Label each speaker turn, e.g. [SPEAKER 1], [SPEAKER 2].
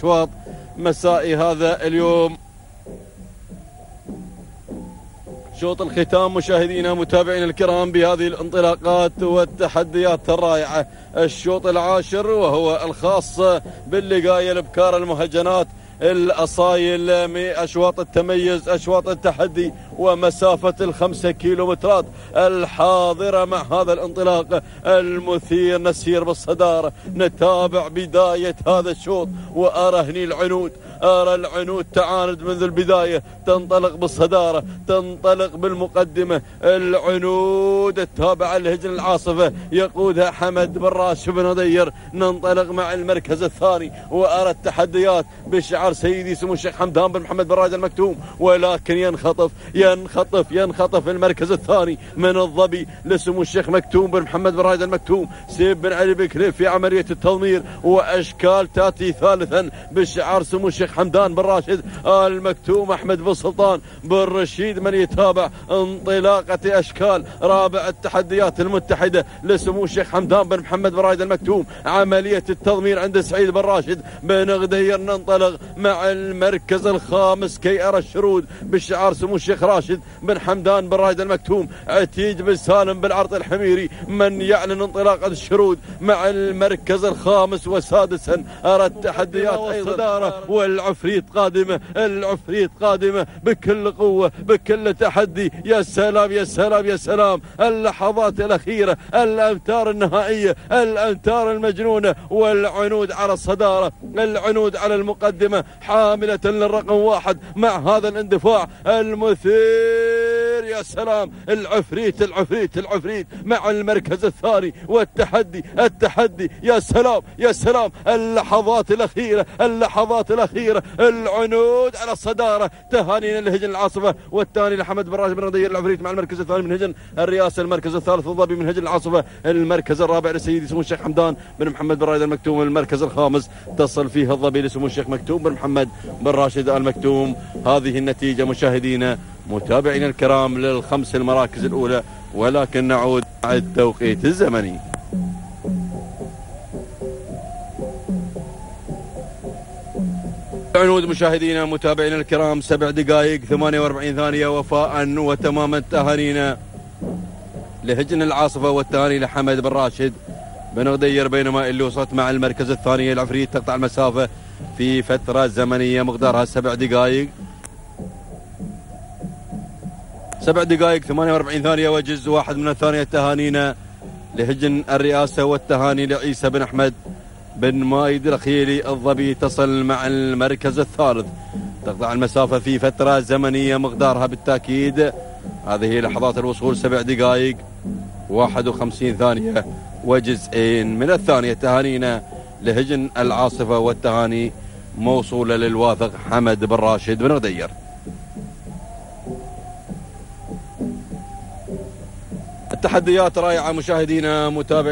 [SPEAKER 1] أشواط. مسائي هذا اليوم. شوط الختام مشاهدينا متابعينا الكرام بهذه الانطلاقات والتحديات الرائعة. الشوط العاشر وهو الخاص باللقاية الأبكار المهجنات الأصايل أشواط التميز أشواط التحدي ومسافة الخمسة كيلومترات الحاضرة مع هذا الانطلاق المثير نسير بالصدارة نتابع بداية هذا الشوط وأرى هني العنود أرى العنود تعاند منذ البداية تنطلق بالصدارة تنطلق بالمقدمة العنود التابعة لهجن العاصفة يقودها حمد بن راشد بن غدير ننطلق مع المركز الثاني وأرى التحديات بشعار سيدي سمو الشيخ حمدان بن محمد بن راشد المكتوم ولكن ينخطف ينخطف ينخطف المركز الثاني من الظبي لسمو الشيخ مكتوم بن محمد بن راشد المكتوم. سيب بن علي بكريف في عملية التضمير وأشكال تأتي ثالثا بشعار سمو الشيخ حمدان بن راشد المكتوم أحمد بن سلطان بن رشيد من يتابع انطلاقة أشكال رابع التحديات المتحدة لسمو الشيخ حمدان بن محمد بن راشد المكتوم. عملية التضمير عند سعيد بن راشد بن غدير ننطلق مع المركز الخامس كي أرى الشرود بشعار سمو الشيخ راشد. بن حمدان بن راشد المكتوم عتيج بن سالم بن عرض الحميري من يعلن انطلاقة الشرود مع المركز الخامس وسادسا. أرى التحديات أيضا وال العفريت قادمة العفريت قادمة بكل قوة بكل تحدي. يا سلام يا سلام يا سلام. اللحظات الأخيرة الأمتار النهائية الأمتار المجنونة والعنود على الصدارة العنود على المقدمة حاملة للرقم واحد مع هذا الاندفاع المثير. يا سلام. العفريت العفريت العفريت. مع المركز الثاني والتحدي التحدي. يا سلام يا سلام. اللحظات الأخيرة اللحظات الأخيرة. الأخيرة العنود على الصدارة. تهانينا لهجن العاصفة والثاني لحمد بن راشد بن رضير العفريت مع المركز الثاني من هجن الرئاسة المركز الثالث الضبي من هجن العاصفة المركز الرابع لسيدي سمو الشيخ حمدان بن محمد بن راشد المكتوم. المركز الخامس تصل فيه الضبي لسمو الشيخ مكتوم بن محمد بن راشد المكتوم. هذه النتيجة مشاهدينا متابعينا الكرام للخمس المراكز الأولى ولكن نعود مع التوقيت الزمني. عنود مشاهدينا متابعينا الكرام سبع دقائق 48 ثانية وفاء وتماما تهانينا لهجن العاصفة والتهاني لحمد بن راشد. بن غدير بينما اللي وصلت مع المركز الثاني العفريت تقطع المسافة في فترة زمنية مقدارها سبع دقائق. سبع دقائق 48 ثانية وجزء واحد من الثانية تهانينا لهجن الرئاسة والتهاني لعيسى بن أحمد بن مايد الخيلي الظبي تصل مع المركز الثالث. تقطع المسافة في فترة زمنية مقدارها بالتأكيد. هذه لحظات الوصول سبع دقائق 51 ثانية وجزئين من الثانية. تهانينا لهجن العاصفة والتهاني موصولة للواثق حمد بن راشد بن غدير. التحديات رائعة مشاهدينا متابعين